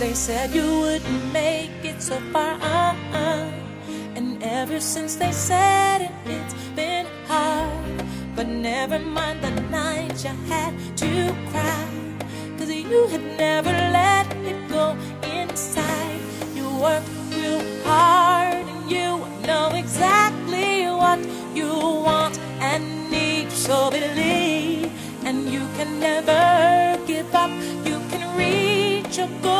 They said you wouldn't make it so far. Uh-uh. And ever since they said it, it's been hard. But never mind the night you had to cry. Cause you had never let it go inside. You worked real hard and you know exactly what you want and need. So believe, and you can never give up. You can reach your goals.